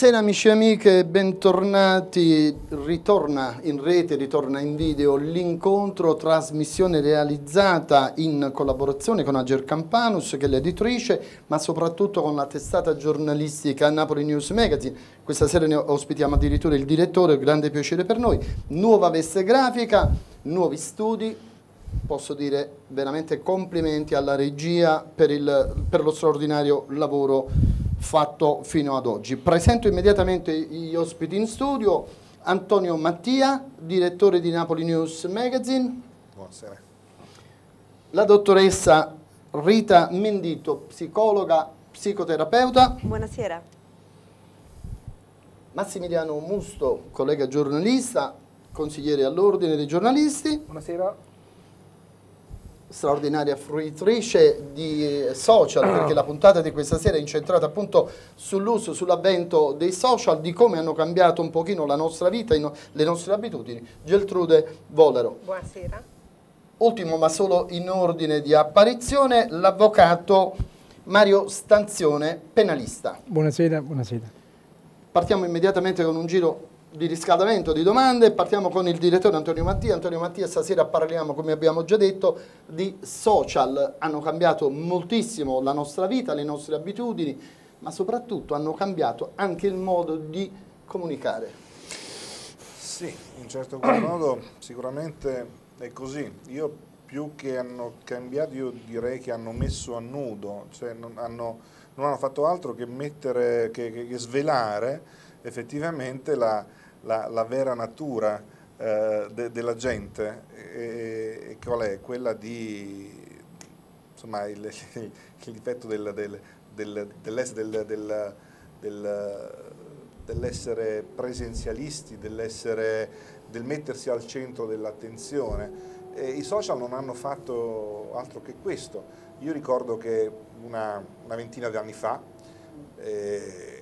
Buonasera amici e amiche, bentornati. Ritorna in rete, ritorna in video l'incontro, trasmissione realizzata in collaborazione con Ager Campanus, che è l'editrice, ma soprattutto con la testata giornalistica Napoli News Magazine. Questa sera ne ospitiamo addirittura il direttore, grande piacere per noi. Nuova veste grafica, nuovi studi, posso dire veramente complimenti alla regia per, il, per lo straordinario lavoro fatto fino ad oggi. Presento immediatamente gli ospiti in studio, Antonio Mattia, direttore di Napoli News Magazine. Buonasera. La dottoressa Rita Mendito, psicologa, psicoterapeuta. Buonasera. Massimiliano Musto, collega giornalista, consigliere all'ordine dei giornalisti. Buonasera straordinaria fruitrice di eh, social perché la puntata di questa sera è incentrata appunto sull'uso, sull'avvento dei social, di come hanno cambiato un pochino la nostra vita, le nostre abitudini. Geltrude Volero. Buonasera. Ultimo ma solo in ordine di apparizione, l'avvocato Mario Stanzione, penalista. Buonasera, buonasera. Partiamo immediatamente con un giro di riscaldamento di domande. Partiamo con il direttore Antonio Mattia. Antonio Mattia, stasera parliamo, come abbiamo già detto, di social. Hanno cambiato moltissimo la nostra vita, le nostre abitudini, ma soprattutto hanno cambiato anche il modo di comunicare. Sì, in certo modo sicuramente è così. Io più che hanno cambiato, io direi che hanno messo a nudo, cioè non hanno, non hanno fatto altro che mettere, che, che, che svelare effettivamente la, la, la vera natura eh, de, della gente e, e, qual è? Quella di, insomma, il, il, difetto del, del, del, del, dell'essere presenzialisti, del mettersi al centro dell'attenzione. I social non hanno fatto altro che questo. Io ricordo che una, una ventina di anni fa eh,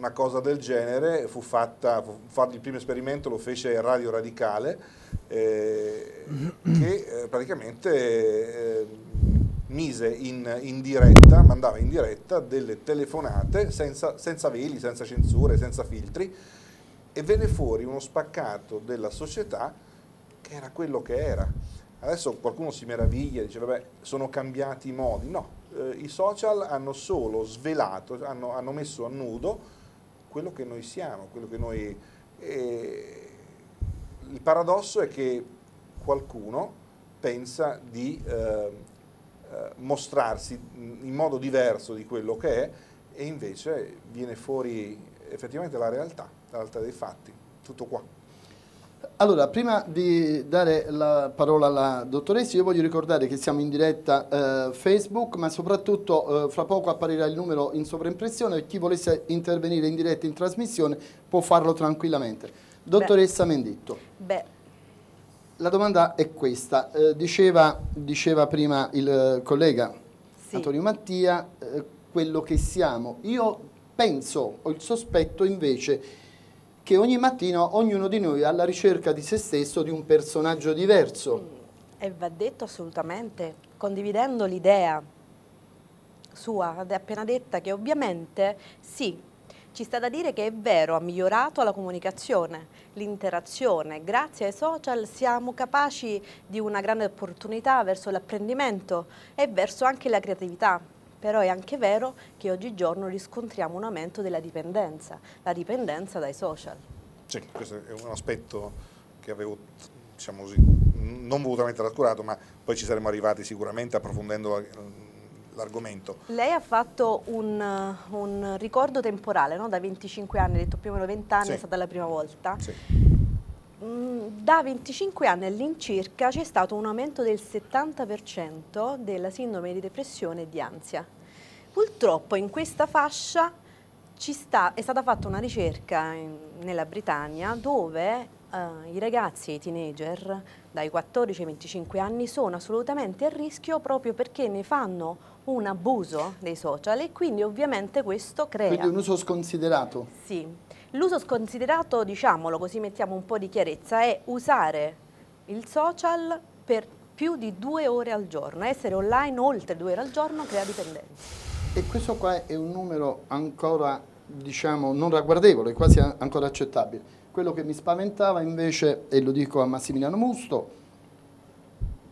una cosa del genere fu fatta, fu fatto il primo esperimento lo fece Radio Radicale eh, che eh, praticamente eh, mise in, in, diretta, mandava in diretta delle telefonate senza, senza veli, senza censure, senza filtri e venne fuori uno spaccato della società che era quello che era. Adesso qualcuno si meraviglia, dice vabbè sono cambiati i modi, no, eh, i social hanno solo svelato, hanno, hanno messo a nudo quello che noi siamo, quello che noi... Eh, il paradosso è che qualcuno pensa di eh, eh, mostrarsi in modo diverso di quello che è e invece viene fuori effettivamente la realtà, la realtà dei fatti, tutto qua. Allora, prima di dare la parola alla dottoressa, io voglio ricordare che siamo in diretta eh, Facebook, ma soprattutto eh, fra poco apparirà il numero in sovraimpressione e chi volesse intervenire in diretta in trasmissione può farlo tranquillamente. Dottoressa Beh. Menditto. Beh. La domanda è questa, eh, diceva, diceva, prima il collega sì. Antonio Mattia eh, quello che siamo. Io penso, ho il sospetto invece che ogni mattino ognuno di noi è alla ricerca di se stesso, di un personaggio diverso. E va detto assolutamente, condividendo l'idea sua, appena detta, che ovviamente sì, ci sta da dire che è vero, ha migliorato la comunicazione, l'interazione. Grazie ai social siamo capaci di una grande opportunità verso l'apprendimento e verso anche la creatività però è anche vero che oggigiorno riscontriamo un aumento della dipendenza, la dipendenza dai social. Sì, questo è un aspetto che avevo diciamo così, non volutamente trascurato, ma poi ci saremmo arrivati sicuramente approfondendo l'argomento. Lei ha fatto un, un ricordo temporale, no? da 25 anni, ha detto più o meno 20 anni, sì. è stata la prima volta. Sì. Mm, da 25 anni all'incirca c'è stato un aumento del 70% della sindrome di depressione e di ansia. Purtroppo in questa fascia sta, è stata fatta una ricerca in, nella Britannia dove eh, i ragazzi e i teenager dai 14 ai 25 anni sono assolutamente a rischio proprio perché ne fanno un abuso dei social e quindi ovviamente questo crea... Quindi un uso sconsiderato? Sì. L'uso sconsiderato, diciamolo così mettiamo un po' di chiarezza, è usare il social per più di due ore al giorno. Essere online oltre due ore al giorno crea dipendenza. E questo qua è un numero ancora diciamo, non ragguardevole, quasi ancora accettabile. Quello che mi spaventava invece, e lo dico a Massimiliano Musto,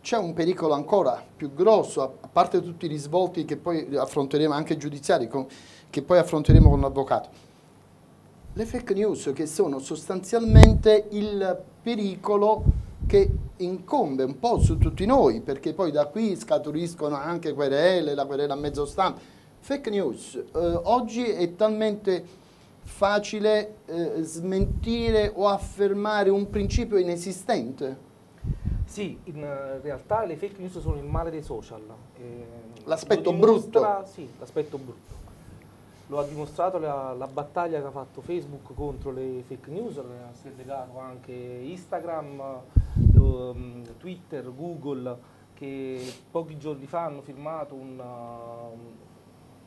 c'è un pericolo ancora più grosso, a parte tutti i risvolti che poi affronteremo, anche giudiziari, con, che poi affronteremo con l'avvocato. Le fake news che sono sostanzialmente il pericolo che incombe un po' su tutti noi, perché poi da qui scaturiscono anche querele, la querela a mezzo stampa. Fake news, eh, oggi è talmente facile eh, smentire o affermare un principio inesistente. Sì, in realtà le fake news sono il male dei social. Eh, l'aspetto brutto. Sì, l'aspetto brutto. Lo ha dimostrato la, la, battaglia che ha fatto Facebook contro le fake news, si è legato anche Instagram, um, Twitter, Google, che pochi giorni fa hanno firmato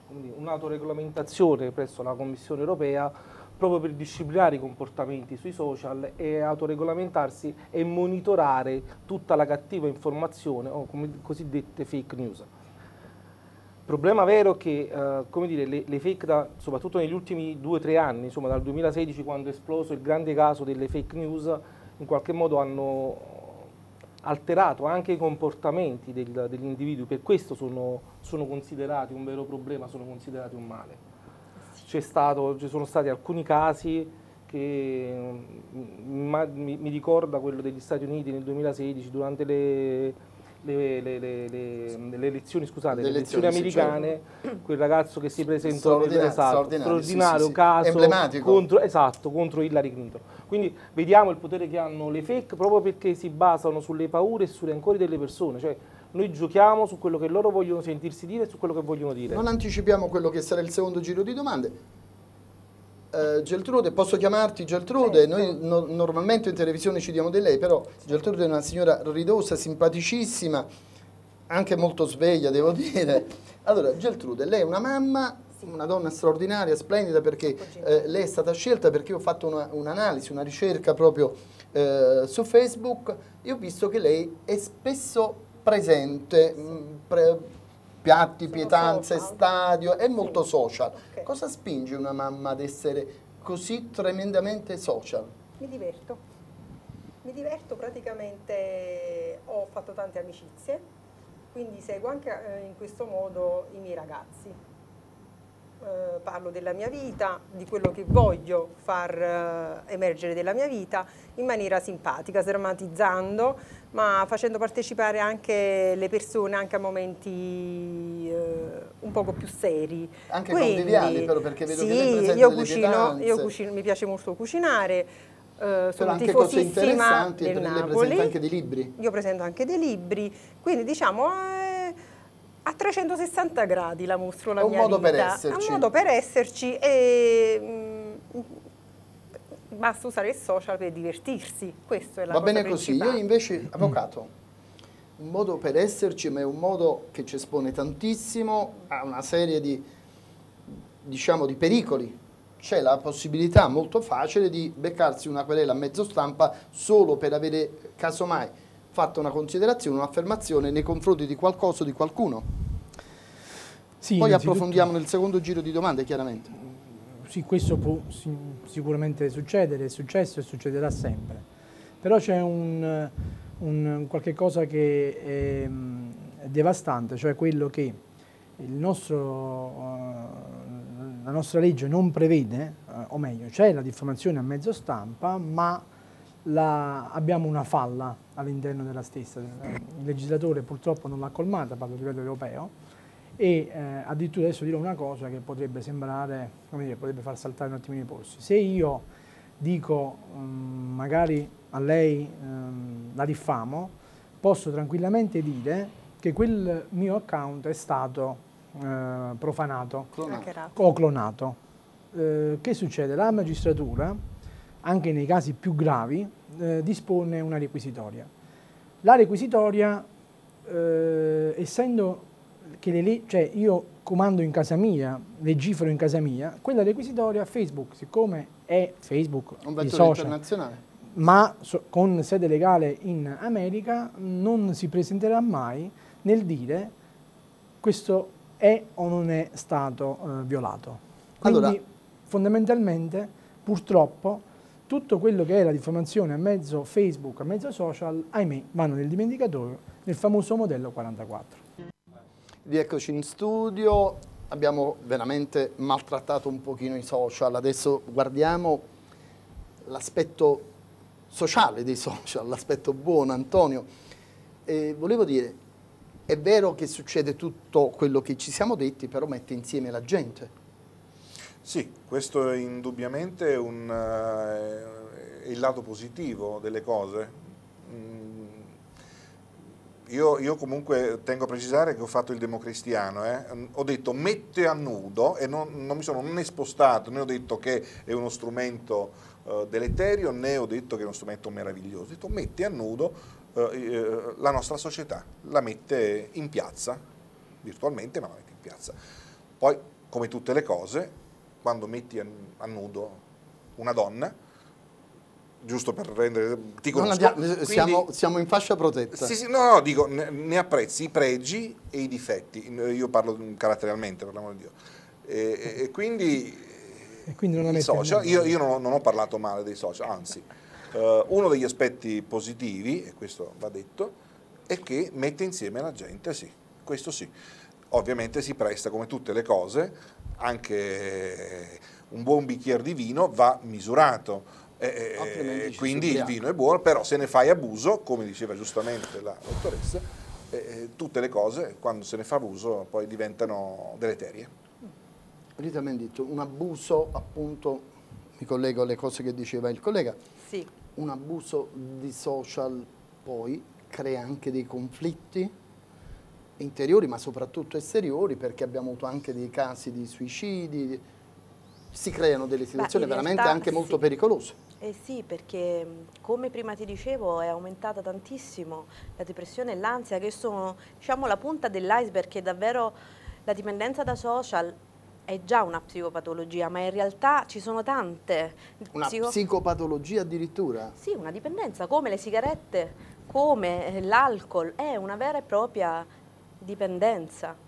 un'autoregolamentazione presso la Commissione europea proprio per disciplinare i comportamenti sui social e autoregolamentarsi e monitorare tutta la cattiva informazione o come cosiddette fake news. Problema vero che eh, come dire, le, le, fake, da, soprattutto negli ultimi due o tre anni, insomma dal 2016 quando è esploso il grande caso delle fake news, in qualche modo hanno alterato anche i comportamenti del, degli individui, per questo sono, sono considerati un vero problema, sono considerati un male. Stato, ci sono stati alcuni casi che mm, ma, mi, mi, ricorda quello degli Stati Uniti nel 2016 durante le, le, le, le elezioni, scusate, le elezioni americane, certo. quel ragazzo che si presentò straordinario, esatto, straordinario sì, sì, caso contro, esatto, contro Hillary Clinton. Quindi vediamo il potere che hanno le fake proprio perché si basano sulle paure e sulle ancori delle persone. Cioè, noi giochiamo su quello che loro vogliono sentirsi dire e su quello che vogliono dire. Non anticipiamo quello che sarà il secondo giro di domande. Uh, Geltrude, posso chiamarti Geltrude? Noi no, normalmente in televisione ci diamo di lei, però Geltrude è una signora ridosa, simpaticissima, anche molto sveglia, devo dire. Allora, Geltrude, lei è una mamma, una donna straordinaria, splendida, perché eh, lei è stata scelta perché ho fatto un'analisi, una, una, ricerca proprio eh, su Facebook e ho visto che lei è spesso presente, mh, mm, pre, piatti, pietanze, stadio, è molto social. Okay. Cosa spinge una mamma ad essere così tremendamente social? Mi diverto. Mi diverto praticamente, ho fatto tante amicizie, quindi seguo anche eh, in questo modo i miei ragazzi eh, parlo della mia vita, di quello che voglio far eh, emergere della mia vita in maniera simpatica, sdrammatizzando, ma facendo partecipare anche le persone anche a momenti eh, un poco più seri. Anche Quindi, conviviali però perché vedo sì, che lei presenta io cucino, io cucino, mi piace molto cucinare, Uh, sono anche cose interessanti, lei presenta anche dei libri. Io presento anche dei libri, quindi diciamo eh, a 360 gradi la mostro la è mia un modo vita. per esserci. È un modo per esserci e mm, basta usare il social per divertirsi, questo è la Va cosa bene così, io invece, avvocato, un modo per esserci, ma è un modo che ci espone tantissimo a una serie di, diciamo, di pericoli. C'è la possibilità molto facile di beccarsi una querela a mezzo stampa solo per avere, casomai, fatto una considerazione, un'affermazione nei confronti di qualcosa o di qualcuno. Sì, Poi approfondiamo nel secondo giro di domande, chiaramente. Sì, questo può sicuramente succedere, è successo e succederà sempre. Però c'è un, un, qualche cosa che è, è, devastante, cioè quello che nostro, uh, la nostra legge non prevede, uh, o meglio, c'è la diffamazione a mezzo stampa, ma la, abbiamo una falla all'interno della stessa. Il legislatore purtroppo non l'ha colmata, parlo a livello europeo, e eh, addirittura adesso dirò una cosa che potrebbe sembrare, come dire, potrebbe far saltare un attimino i polsi. Se io dico um, magari a lei um, la diffamo, posso tranquillamente dire che quel mio account è stato uh, profanato clonato. o clonato. Uh, che succede? La magistratura anche nei casi più gravi, eh, dispone una requisitoria. La requisitoria, essendo che le cioè io comando in casa mia, legifero in casa mia, quella requisitoria Facebook, siccome è Facebook, un vettore internazionale, ma so, con sede legale in America, non si presenterà mai nel dire questo è o non è stato eh, violato. Quindi, allora, fondamentalmente, purtroppo, tutto quello che è la diffamazione a mezzo Facebook, a mezzo social, ahimè, vanno nel dimenticatoio nel famoso modello 44. Rieccoci in studio, abbiamo veramente maltrattato un pochino i social, adesso guardiamo l'aspetto sociale dei social, l'aspetto buono Antonio. E volevo dire, è vero che succede tutto quello che ci siamo detti, però mette insieme la gente. Sì, questo è indubbiamente un, uh, il lato positivo delle cose. Mm, io, io, comunque tengo a precisare che ho fatto il democristiano, eh? ho detto mette a nudo e non, non, mi sono né spostato né ho detto che è uno strumento uh, deleterio né ho detto che è uno strumento meraviglioso, ho detto mette a nudo uh, la nostra società, la mette in piazza, virtualmente ma la mette in piazza. Poi come tutte le cose quando metti a, a nudo una donna, giusto per rendere... Ti conosco, andiamo, siamo, siamo, in fascia protetta. Sì, sì, no, no, dico, ne, ne, apprezzi i pregi e i difetti, io parlo caratterialmente, per l'amore di Dio. E, e quindi... E quindi non social, io, io non, ho, non, ho, parlato male dei social, anzi, uh, uno degli aspetti positivi, e questo va detto, è che mette insieme la gente, sì, questo sì. Ovviamente si presta, come tutte le cose, anche un buon bicchiere di vino va misurato. Eh, quindi il vino è buono, però se ne fai abuso, come diceva giustamente la dottoressa, eh, tutte le cose quando se ne fa abuso poi diventano deleterie. Rita Menditto, un abuso appunto, mi collego alle cose che diceva il collega, sì. un abuso di social poi crea anche dei conflitti interiori ma soprattutto esteriori perché abbiamo avuto anche dei casi di suicidi, si creano delle situazioni Beh, veramente realtà, anche molto sì. pericolose. Eh sì, perché come prima ti dicevo è aumentata tantissimo la depressione e l'ansia che sono diciamo, la punta dell'iceberg che davvero la dipendenza da social è già una psicopatologia, ma in realtà ci sono tante. Una psico... psicopatologia addirittura? Sì, una dipendenza, come le sigarette, come l'alcol, è una vera e propria dipendenza.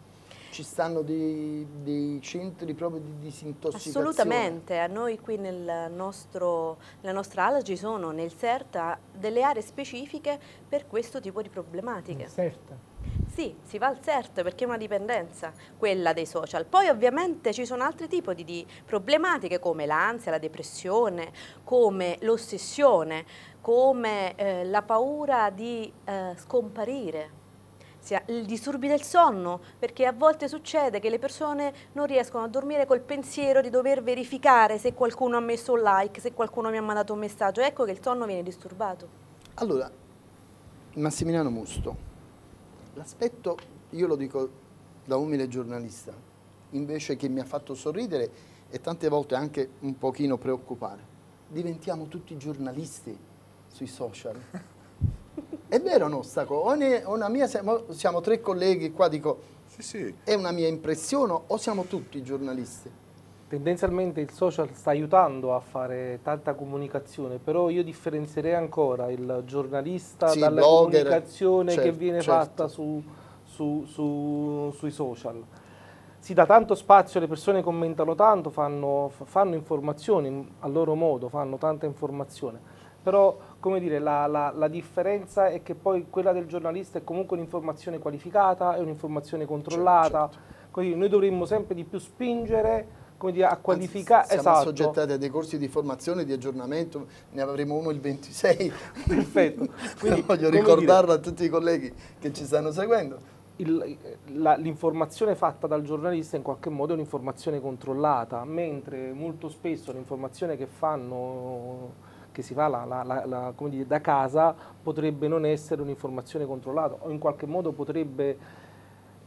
Ci stanno dei, dei, centri proprio di disintossicazione? Assolutamente, a noi qui nel nostro, nella nostra ala ci sono nel CERTA delle aree specifiche per questo tipo di problematiche. CERTA? Sì, si va al CERT perché è una dipendenza, quella dei social. Poi ovviamente ci sono altri tipi di, di problematiche come l'ansia, la depressione, come l'ossessione, come eh, la paura di eh, scomparire i disturbi del sonno, perché a volte succede che le persone non riescono a dormire col pensiero di dover verificare se qualcuno ha messo un like, se qualcuno mi ha mandato un messaggio, ecco che il sonno viene disturbato. Allora, Massimiliano Musto, l'aspetto, io lo dico da umile giornalista, invece che mi ha fatto sorridere e tante volte anche un pochino preoccupare, diventiamo tutti giornalisti sui social. È vero o no sta cosa? Una mia, siamo tre colleghi qua, dico, sì, sì. è una mia impressione o siamo tutti giornalisti? Tendenzialmente il social sta aiutando a fare tanta comunicazione, però io differenzierei ancora il giornalista sì, dalla blogger, comunicazione certo, che viene certo. fatta su, su, su, sui social. Si dà tanto spazio, le persone commentano tanto, fanno, fanno informazioni a loro modo, fanno tanta informazione però come dire, la, la, la, differenza è che poi quella del giornalista è comunque un'informazione qualificata, è un'informazione controllata, certo, certo. quindi noi dovremmo sempre di più spingere dire, a qualificare. Siamo esatto. assoggettati a dei corsi di formazione, di aggiornamento, ne avremo uno il 26. Perfetto. Quindi, voglio ricordarlo dire, a tutti i colleghi che ci stanno seguendo. L'informazione fatta dal giornalista in qualche modo è un'informazione controllata, mentre molto spesso l'informazione che fanno che si fa la, la, la, dire, da casa potrebbe non essere un'informazione controllata o in qualche modo potrebbe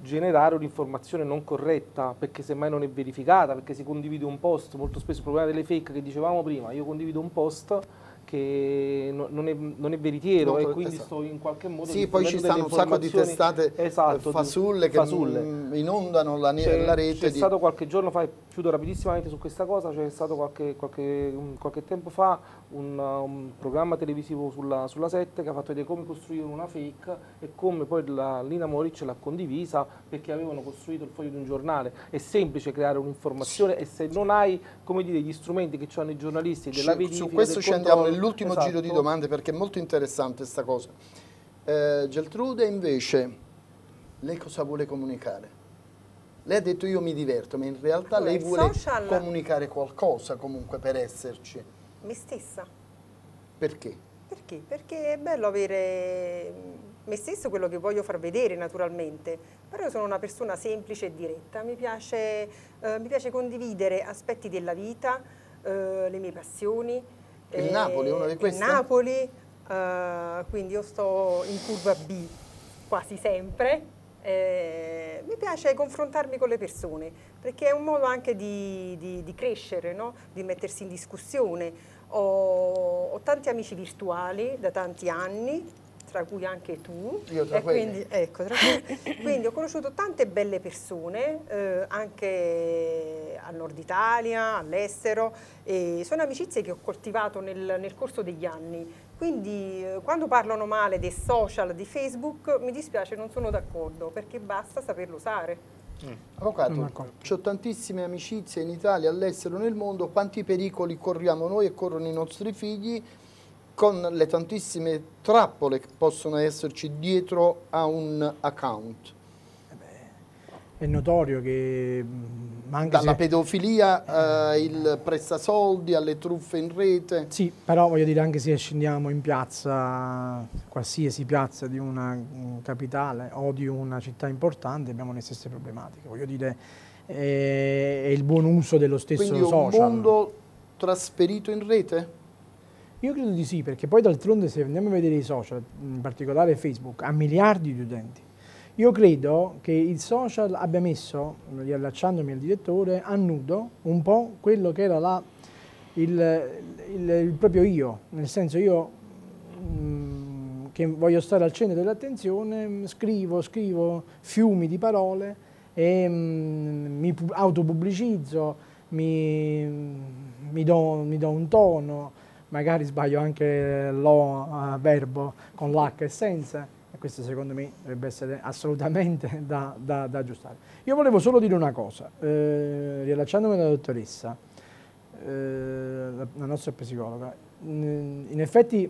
generare un'informazione non corretta perché semmai non è verificata, perché si condivide un post, molto spesso il problema delle fake che dicevamo prima, io condivido un post che no, non, è, non, è, veritiero no, e quindi esatto. sto in qualche modo sì poi ci stanno un sacco di testate esatto, fasulle che fasulle. inondano la, la rete c'è di... stato qualche giorno fa chiudo rapidissimamente su questa cosa c'è stato qualche, qualche, qualche tempo fa un, un, programma televisivo sulla, sulla 7 che ha fatto vedere come costruire una fake e come poi la Lina Moric l'ha condivisa perché avevano costruito il foglio di un giornale è semplice creare un'informazione e se non hai come dire gli strumenti che hanno i giornalisti della verifica su questo ci controllo, andiamo nell'ultimo esatto. giro di domande perché è molto interessante questa cosa. Eh, Geltrude invece, lei cosa vuole comunicare? Lei ha detto io mi diverto, ma in realtà allora, lei vuole social... comunicare qualcosa comunque per esserci. Me stessa. Perché? Perché? Perché è bello avere me stesso quello che voglio far vedere naturalmente, però io sono una persona semplice e diretta, mi piace, eh, mi piace condividere aspetti della vita, eh, le mie passioni, il Napoli è uno di questi? Il Napoli, uh, quindi io sto in curva B quasi sempre. Eh, mi piace confrontarmi con le persone perché è un modo anche di, di, di crescere, no? di mettersi in discussione. Ho, ho tanti amici virtuali da tanti anni, tra cui anche tu. Io tra e quindi, ecco, tra quindi ho conosciuto tante belle persone, eh, anche al nord Italia, all'estero, e sono amicizie che ho coltivato nel, nel corso degli anni. Quindi eh, quando parlano male dei social, di Facebook, mi dispiace, non sono d'accordo, perché basta saperlo usare. Mm. Avvocato, ho tantissime amicizie in Italia, all'estero, nel mondo, quanti pericoli corriamo noi e corrono i nostri figli con le tantissime trappole che possono esserci dietro a un account. È notorio che... Dalla se... pedofilia eh, il prestasoldi alle truffe in rete. Sì, però voglio dire anche se scendiamo in piazza, qualsiasi piazza di una capitale o di una città importante abbiamo le stesse problematiche. Voglio dire, è, è il buon uso dello stesso Quindi social. Quindi un mondo trasferito in rete? Io credo di sì, perché poi d'altronde se andiamo a vedere i social, in particolare Facebook, ha miliardi di utenti. Io credo che il social abbia messo, riallacciandomi al direttore, a nudo un po' quello che era la, il, il, il, proprio io, nel senso io mh, mm, che voglio stare al centro dell'attenzione, scrivo, scrivo fiumi di parole e mh, mm, mi autopubblicizzo, mi, mi, do, mi do un tono, magari sbaglio anche lo uh, verbo con l'H e senza, e questo secondo me dovrebbe essere assolutamente da, da, da aggiustare. Io volevo solo dire una cosa, eh, riallacciandomi alla dottoressa, eh, la, la, nostra psicologa, in effetti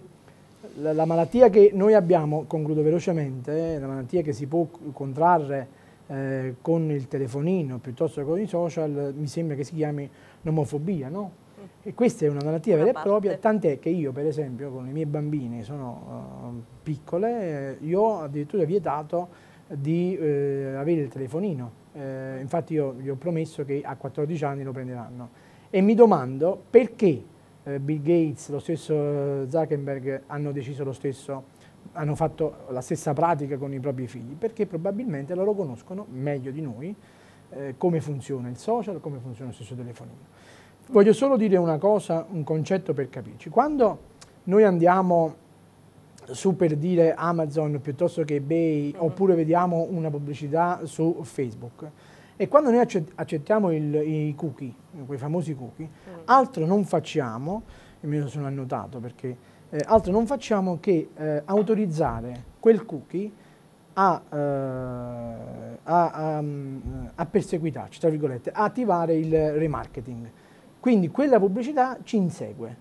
la, la, malattia che noi abbiamo, concludo velocemente, la malattia che si può contrarre eh, con il telefonino piuttosto che con i social, mi sembra che si chiami nomofobia, no? E questa è una malattia una vera e propria, tant'è che io per esempio con le mie bambine, sono uh, piccole, io ho addirittura vietato di eh, avere il telefonino. Eh, infatti io gli ho promesso che a 14 anni lo prenderanno. E mi domando perché eh, Bill Gates, lo stesso Zuckerberg hanno deciso lo stesso, hanno fatto la stessa pratica con i propri figli, perché probabilmente loro conoscono meglio di noi eh, come funziona il social, come funziona lo stesso telefonino. Voglio solo dire una cosa, un concetto per capirci. Quando noi andiamo su per dire Amazon piuttosto che eBay, uh-huh. oppure vediamo una pubblicità su Facebook, e quando noi accettiamo il, i cookie, quei famosi cookie, uh-huh. altro non facciamo, e me lo sono annotato perché, eh, altro non facciamo che eh, autorizzare quel cookie a, eh, a, a, a perseguitarci, tra virgolette, a attivare il remarketing. Quindi quella pubblicità ci insegue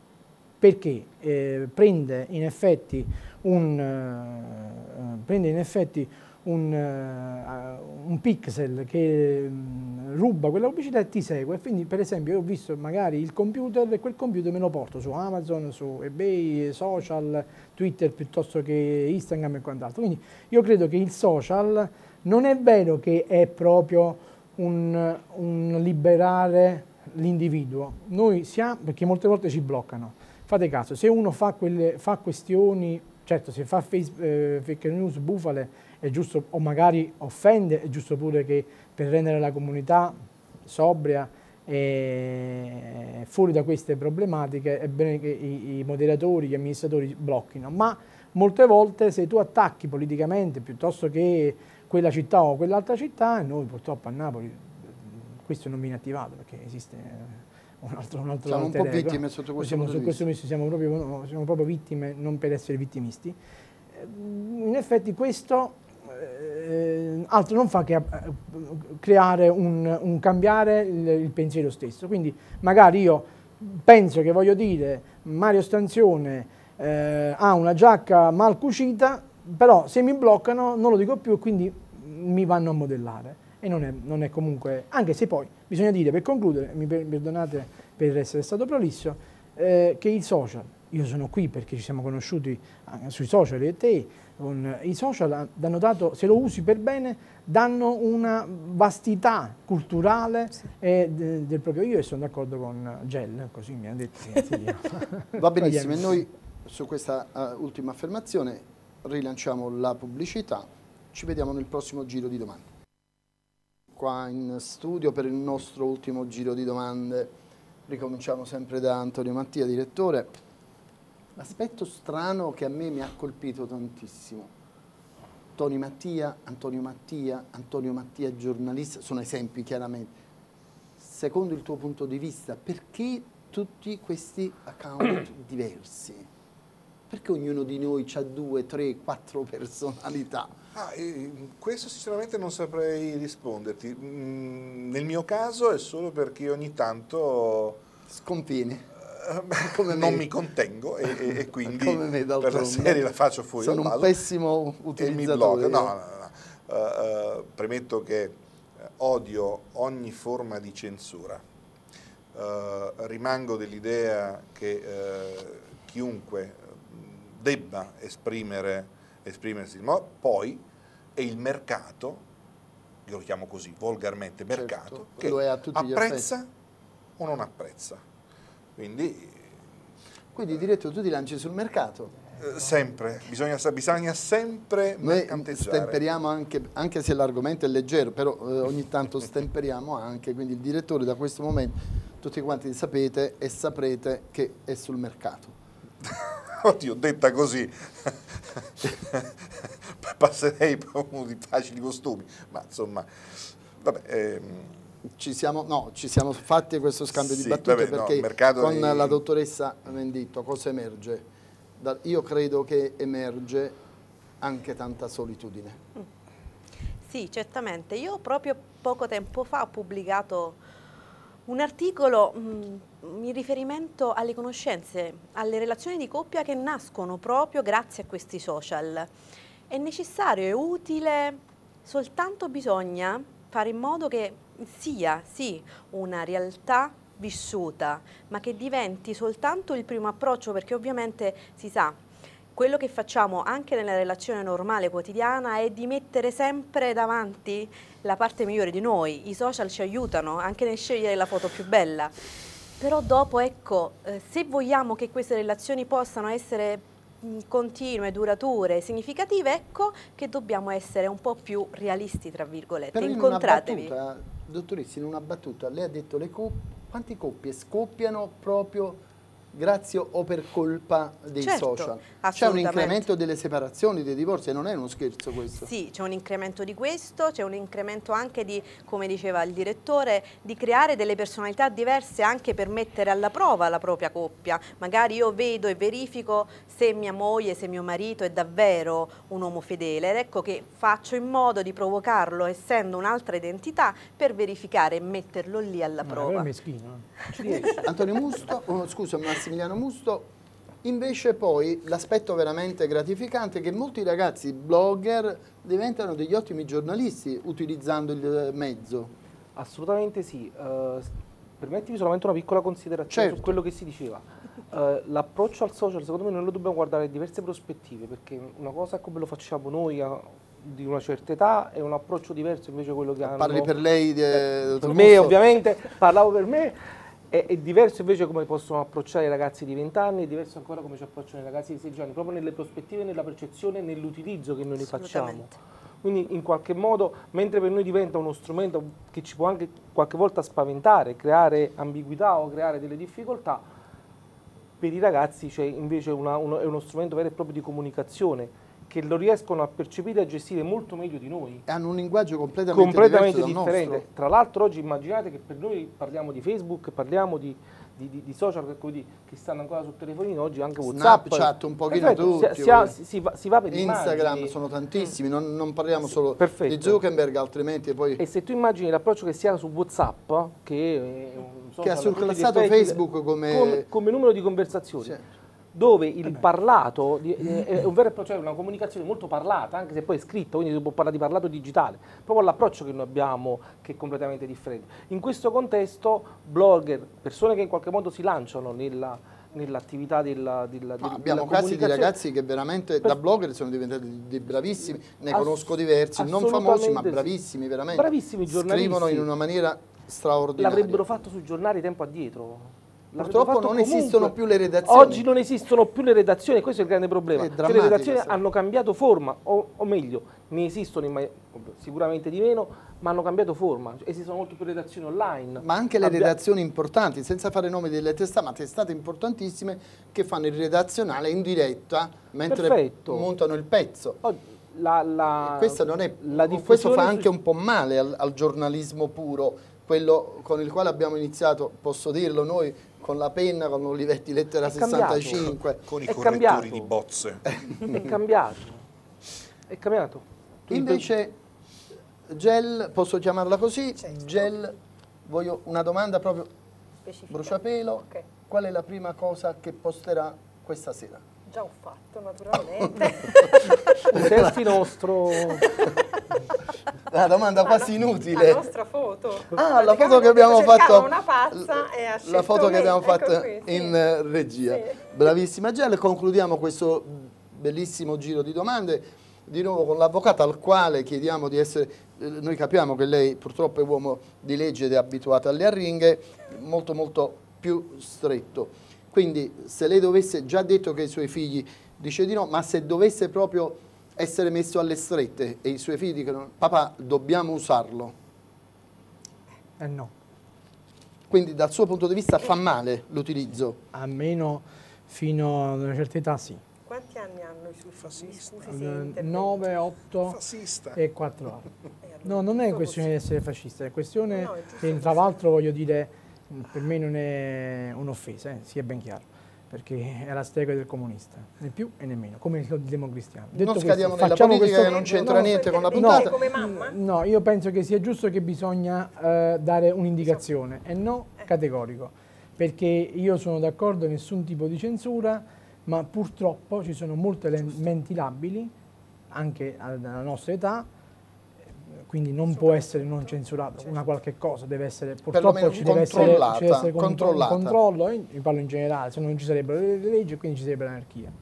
perché eh, prende in effetti un, uh, prende in effetti un, uh, un pixel che um, ruba quella pubblicità e ti segue. Quindi per esempio io ho visto magari il computer e quel computer me lo porto su Amazon, su eBay, social, Twitter piuttosto che Instagram e quant'altro. Quindi io credo che il social non è vero che è proprio un, un liberare l'individuo. Noi siamo, perché molte volte ci bloccano. Fate caso, se uno fa, quelle, fa questioni, certo se fa face, eh, fake news bufale è giusto, o magari offende, è giusto pure che per rendere la comunità sobria E fuori da queste problematiche è bene che i, i moderatori, gli amministratori blocchino, ma molte volte se tu attacchi politicamente piuttosto che quella città o quell'altra città, noi purtroppo a Napoli questo non viene attivato perché esiste un altro, un altro Siamo un po' vittime sotto questo punto questo vista. siamo proprio, siamo proprio vittime, non per essere vittimisti. Eh, In effetti questo eh, altro non fa che eh, creare un, un cambiare il, il pensiero stesso. Quindi magari io penso che voglio dire Mario Stanzione eh, ha una giacca mal cucita, però se mi bloccano non lo dico più e quindi mi vanno a modellare. E non è, non è comunque, anche se poi bisogna dire per concludere, mi per- perdonate per essere stato prolisso, eh, che i social, io sono qui perché ci siamo conosciuti eh, sui social e te, con i social ha- danno dato, se lo usi per bene, danno una vastità culturale e de- del proprio io e sono d'accordo con Gel, così mi ha detto. sì. Va benissimo, e noi su questa eh, ultima affermazione rilanciamo la pubblicità. Ci vediamo nel prossimo giro di domande. Qua in studio per il nostro ultimo giro di domande ricominciamo sempre da Antonio Mattia, direttore. L'aspetto strano che a me mi ha colpito tantissimo. Tony Mattia, Antonio Mattia, Antonio Mattia giornalista, sono esempi chiaramente. Secondo il tuo punto di vista, perché tutti questi account diversi? Perché ognuno di noi ha due, tre, quattro personalità? Ah, eh, questo sinceramente non saprei risponderti. Mm, nel mio caso è solo perché ogni tanto Sconfini. eh, Come non me. mi contengo e, e- quindi per la serie la faccio fuori Sono un pessimo e mi utilizzatore. No, no, no. Eh, eh, premetto che odio ogni forma di censura. Eh, rimango dell'idea che chiunque debba esprimere, esprimersi, ma poi è il mercato, io lo chiamo così volgarmente mercato, Certo, che lo è a tutti gli apprezza o non apprezza. Quindi Quindi diretto tu ti lanci sul mercato. eh, sempre, bisogna, bisogna sempre Noi mercanteggiare. stemperiamo anche, anche se l'argomento è leggero, però eh, ogni tanto stemperiamo anche, quindi il direttore da questo momento, tutti quanti sapete e saprete che è sul mercato. Oddio, detta così, passerei per uno di facili costumi, ma insomma, vabbè, ehm, Ci siamo, no, ci siamo fatti questo scambio di Sì, battute vabbè, no, perché mercato con è- la dottoressa Menditto cosa emerge? Da- io credo che emerge anche tanta solitudine. Sì, certamente. Io proprio poco tempo fa ho pubblicato un articolo mh, in riferimento alle conoscenze, alle relazioni di coppia che nascono proprio grazie a questi social. È necessario, è utile, soltanto bisogna fare in modo che sia, sì, una realtà vissuta, ma che diventi soltanto il primo approccio, perché ovviamente si sa, quello che facciamo anche nella relazione normale quotidiana è di mettere sempre davanti la parte migliore di noi. I social ci aiutano anche nel scegliere la foto più bella. Però dopo, ecco, eh, se vogliamo che queste relazioni possano essere continue, durature, significative, ecco che dobbiamo essere un po' più realisti, tra virgolette. Però in Incontratevi. battuta, dottoressa, in una battuta, lei ha detto le coppie, quante coppie scoppiano proprio grazie o per colpa dei Certo, social? C'è un incremento delle separazioni, dei divorzi, e non è uno scherzo questo. Sì, c'è un incremento di questo, c'è un incremento anche di, come diceva il direttore, di creare delle personalità diverse anche per mettere alla prova la propria coppia. Magari io vedo e verifico se mia moglie, se mio marito è davvero un uomo fedele ed ecco che faccio in modo di provocarlo essendo un'altra identità per verificare e metterlo lì alla No, prova. è meschino. eh. Antonio Musto, oh, scusa Massimiliano Musto, invece poi l'aspetto veramente gratificante è che molti ragazzi blogger diventano degli ottimi giornalisti utilizzando il mezzo. Assolutamente sì. Eh, permettimi solamente una piccola considerazione Certo. su quello che si diceva. Eh, l'approccio al social secondo me noi lo dobbiamo guardare da diverse prospettive perché una cosa è come lo facciamo noi a- di una certa età e un approccio diverso invece quello che hanno Parli per lei, eh, per dottor me ovviamente parlavo per me è, è diverso invece come possono approcciare i ragazzi di 20 anni è diverso ancora come ci approcciano i ragazzi di 16 anni proprio nelle prospettive nella percezione e nell'utilizzo che noi ne facciamo. Quindi in qualche modo, mentre per noi diventa uno strumento che ci può anche qualche volta spaventare, creare ambiguità o creare delle difficoltà, per i ragazzi c'è invece una, uno, è uno strumento vero e proprio di comunicazione che lo riescono a percepire e a gestire molto meglio di noi. Hanno un linguaggio completamente, completamente differente. Tra l'altro oggi immaginate che per noi parliamo di Facebook, parliamo di, di- di- di social che, dire, che stanno ancora sul telefonino, oggi anche WhatsApp. Snapchat, un pochino Perfetto, tutti, Si, si ha- si- va, si va per Instagram immagini. sono tantissimi, non, non parliamo solo perfetto. di Zuckerberg, altrimenti poi E se tu immagini l'approccio che si ha su WhatsApp, che Che ha surclassato Facebook come- come, come numero di conversazioni. Sì. Dove il parlato di- è è un vero e proprio, cioè una comunicazione molto parlata, anche se poi è scritto, quindi si può parlare di parlato digitale, proprio l'approccio che noi abbiamo che è completamente differente. In questo contesto, blogger, persone che in qualche modo si lanciano nella- nell'attività della, della, della abbiamo casi di ragazzi che veramente da blogger sono diventati dei bravissimi, ne Ass- conosco diversi, non famosi ma assolutamente sì. bravissimi veramente. Bravissimi giornalisti. Scrivono in una maniera straordinaria. l'avrebbero fatto sui giornali tempo addietro. Purtroppo non comunque. esistono più le redazioni. Oggi non esistono più le redazioni, questo è il grande problema. Cioè, le redazioni sta hanno cambiato forma, o, o meglio, ne esistono ma- sicuramente di meno, ma hanno cambiato forma. Cioè, esistono molte più redazioni online. Ma anche le Abbia- redazioni importanti, senza fare nomi delle testate, ma testate importantissime che fanno il redazionale in diretta mentre Perfetto. montano il pezzo. Oggi la, la- questo, è, la questo fa anche un po' male al, al giornalismo puro, quello con il quale abbiamo iniziato, posso dirlo noi, con la penna, con Olivetti Lettera È cambiato. 65. con i È correttori cambiato. di bozze. È cambiato. È cambiato. Tu- Invece Gel, posso chiamarla così? Certo. Gel, voglio una domanda proprio Specifica. bruciapelo. Ok, Qual è la prima cosa che posterà questa sera? Già ho fatto naturalmente. un selfie nostro. La domanda quasi inutile. La nostra foto. Ah, la foto che abbiamo fatto. una pazza e ha La foto che me. abbiamo Ecco fatto qui, sì. in eh, regia. Sì. Bravissima Gel, concludiamo questo bellissimo giro di domande. Di nuovo con l'avvocato al quale chiediamo di essere, eh, noi capiamo che lei purtroppo è uomo di legge ed è abituato alle arringhe, molto molto più stretto. Quindi se lei dovesse, già detto che i suoi figli dice di no, ma se dovesse proprio essere messo alle strette e i suoi figli dicono papà dobbiamo usarlo, Eh no, quindi dal suo punto di vista fa male l'utilizzo. almeno fino ad una certa età sì. Quanti anni hanno i suoi figli? Fascista. Scusi se intervengo. 9, 8 Fascista. e 4 anni. Eh, No, non è questione di essere fascista, è questione No, che tra l'altro voglio dire, per me non è un'offesa, eh, sia ben chiaro, perché è la stega del comunista, né più e né meno, come il democristiano. Detto non questo, scadiamo nella facciamo politica questo- che non no, c'entra no, niente con la no, puntata. come mamma? No, io penso che sia giusto che bisogna eh, dare un'indicazione e no categorico, perché io sono d'accordo nessun tipo di censura, ma purtroppo ci sono molte menti labili, anche alla nostra età, eh, quindi non può essere non censurato una qualche cosa, deve essere purtroppo ci deve essere, controllata, ci deve essere contro- controllata. un controllo, eh, io parlo in generale, se no non ci sarebbero le, le leggi e quindi ci sarebbe l'anarchia.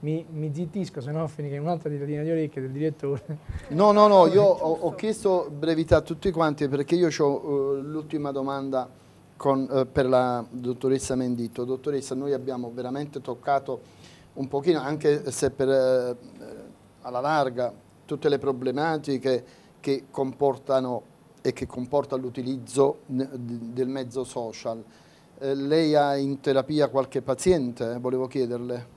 Mi, mi zittisco, se no finisce in un'altra tiratina di orecchie del direttore. No, no, no, io ho, ho chiesto brevità a tutti quanti perché io ho l'ultima domanda con, eh, per la dottoressa Mendito. Dottoressa, noi abbiamo veramente toccato un pochino, anche se per, eh, alla larga, tutte le problematiche che comportano e che comporta l'utilizzo del mezzo social. Eh, lei ha in terapia qualche paziente? Eh, Volevo chiederle.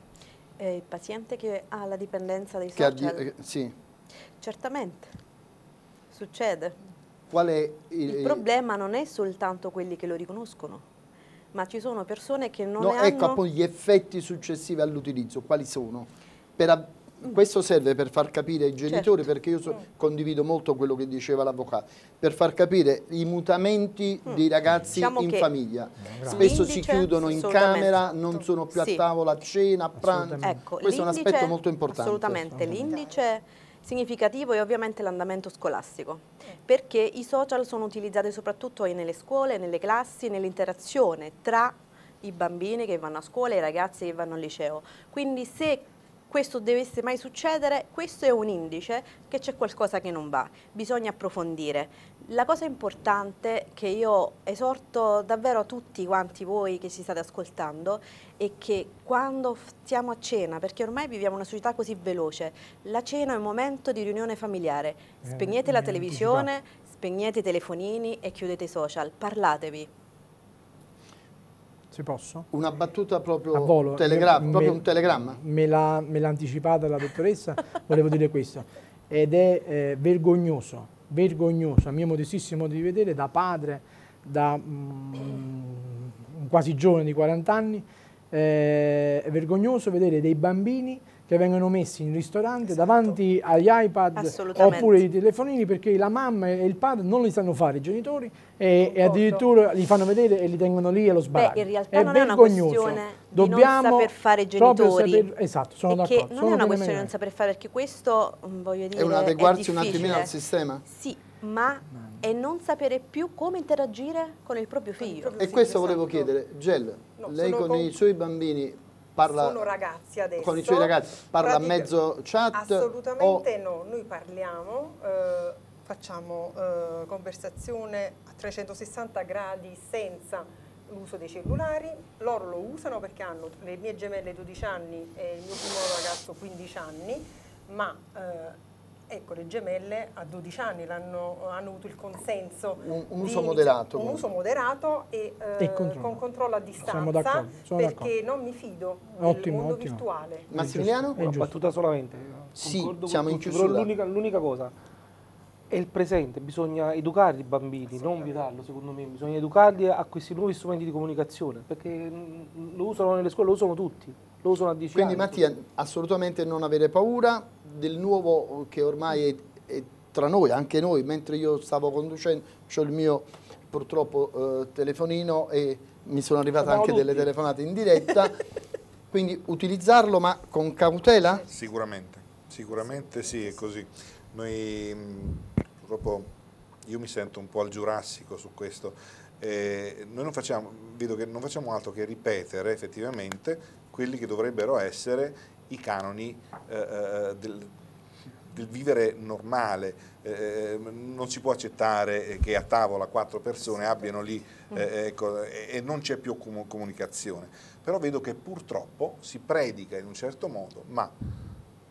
Eh, il paziente che ha la dipendenza dai Che social? di- eh, sì. Certamente, succede. Qual è Il problema non è soltanto quelli che lo riconoscono, ma ci sono persone che non No, ne ecco hanno... appunto gli effetti successivi all'utilizzo, quali sono? Per questo serve per far capire ai genitori, Certo. perché io so- condivido molto quello che diceva l'avvocato, per far capire i mutamenti dei ragazzi Diciamo in famiglia. Spesso si chiudono in camera, non sono più a Sì. tavola a cena, a pranzo. Ecco, Questo è un aspetto molto importante. Assolutamente, l'indice significativo è ovviamente l'andamento scolastico, perché i social sono utilizzati soprattutto nelle scuole, nelle classi, nell'interazione tra i bambini che vanno a scuola e i ragazzi che vanno al liceo. Quindi se questo dovesse mai succedere, questo è un indice che c'è qualcosa che non va, bisogna approfondire. La cosa importante che io esorto davvero a tutti quanti voi che ci state ascoltando è che quando stiamo a cena, perché ormai viviamo una società così veloce, la cena è un momento di riunione familiare. Eh, Spegnete la mi televisione, spegnete i telefonini e chiudete i social, parlatevi. Se posso? Una battuta proprio, volo. telegra- Io- proprio me- un telegramma. Me l'ha, me anticipata la dottoressa, volevo dire questo. Ed è eh, vergognoso, vergognoso, a mio modestissimo modo di vedere, da padre, da mm, un quasi giovane di 40 anni, eh, è vergognoso vedere dei bambini che vengono messi in ristorante davanti agli iPad oppure ai telefonini perché la mamma e il padre non li sanno fare i genitori e, e addirittura li fanno vedere e li tengono lì allo sbaraglio. in realtà non è una vergognoso. questione di non Dobbiamo saper fare i genitori. saper- esatto, sono d'accordo. non sono è una questione di non saper fare, perché questo, mm, voglio dire, È un adeguarsi un difficile. attimino al sistema? Sì, ma è non sapere più come interagire con il proprio figlio. E questo esatto. volevo chiedere, Gel, No, lei con con- i suoi bambini parla Sono ragazzi adesso. con i suoi ragazzi. Parla a mezzo chat Assolutamente no, noi parliamo, eh, facciamo eh, conversazione a 360 gradi senza l'uso dei cellulari, loro lo usano perché hanno le mie gemelle 12 anni e il mio primo ragazzo 15 anni, ma eh, ecco le gemelle a 12 anni l'hanno- hanno avuto il consenso. Un- un di uso inizi- moderato, Un uso moderato e, eh, E controllo. con controllo a distanza Siamo d'accordo, sono perché non mi fido del Ottimo, mondo ottimo. virtuale. Massimiliano? È Una battuta solamente. Sì, concordo siamo in chiusura. L'unica cosa è il presente, bisogna educare i bambini, non vietarlo secondo me, bisogna educarli a questi nuovi strumenti di comunicazione, perché mm, lo usano nelle scuole, lo usano tutti, lo usano a 10 Quindi anni. Mattia, assolutamente non avere paura del nuovo che ormai è, è tra noi, anche noi, mentre io stavo conducendo, ho il mio purtroppo eh, telefonino e mi sono arrivate Abbiamo anche delle tutti. telefonate in diretta, quindi utilizzarlo ma con cautela? Sicuramente, sicuramente sì, è così. Noi mh, purtroppo io mi sento un po' al giurassico su questo. Eh, noi non facciamo, vedo che non facciamo altro che ripetere effettivamente quelli che dovrebbero essere i canoni eh, eh, del, del vivere normale. Eh, non si può accettare che a tavola quattro persone abbiano lì eh, ecco, e e non c'è più comu- comunicazione. Però vedo che purtroppo si predica in un certo modo, ma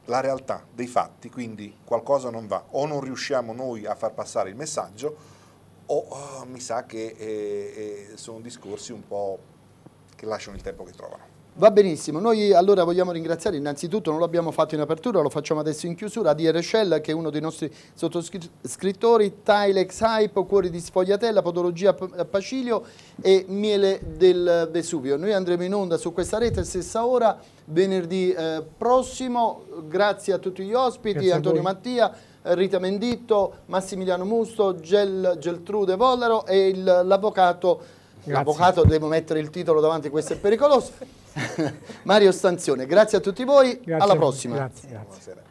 la realtà dei fatti, quindi qualcosa non va, o non riusciamo noi a far passare il messaggio, o oh, mi sa che eh, eh, sono discorsi un po' che lasciano il tempo che trovano. Va benissimo, noi allora vogliamo ringraziare innanzitutto, non l'abbiamo fatto in apertura, lo facciamo adesso in chiusura, ADR Shell che è uno dei nostri sottoscrittori, Tilex Hype, Cuori di Sfogliatella, Podologia Pacilio e Miele del Vesuvio. Noi andremo in onda su questa rete, stessa ora, venerdì eh, prossimo, grazie a tutti gli ospiti, Grazie Antonio. Mattia, Rita Menditto, Massimiliano Musto, Gel, Geltrude Vollaro e l'avvocato. L'avvocato devo mettere il titolo davanti, questo è pericoloso. Mario Stanzione, grazie a tutti voi, Grazie alla prossima. Grazie, grazie. Buonasera.